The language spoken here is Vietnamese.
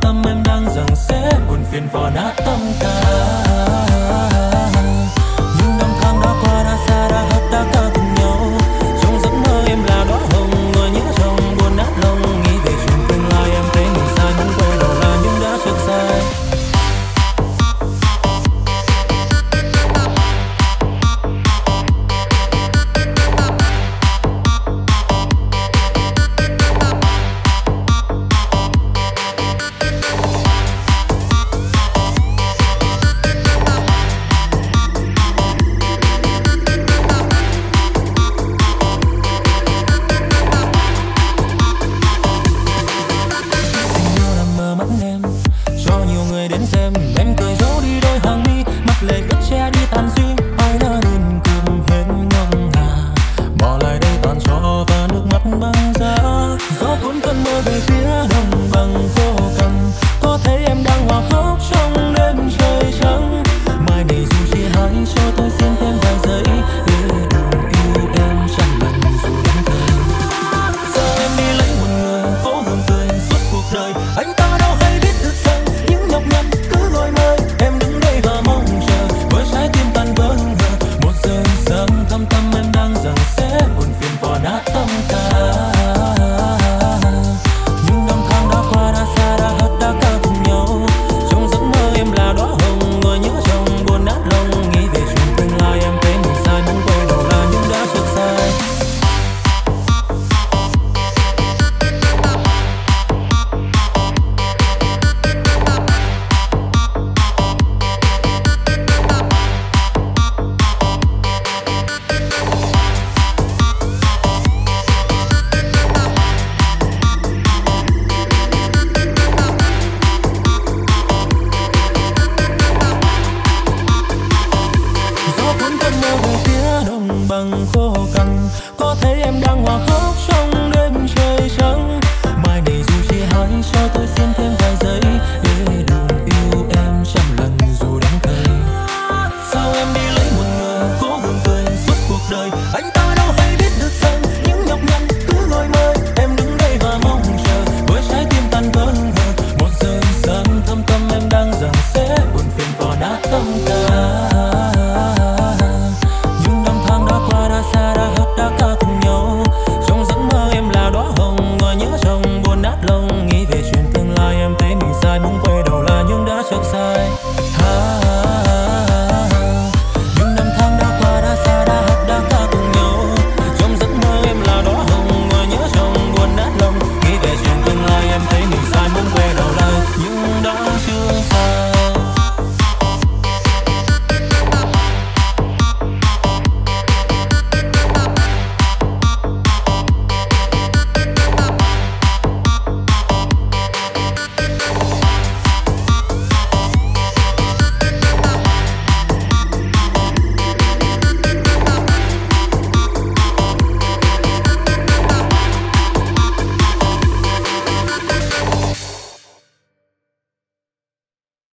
tâm em đang rằng sẽ buồn phiền vò nát tâm ta. 伴随 bằng khô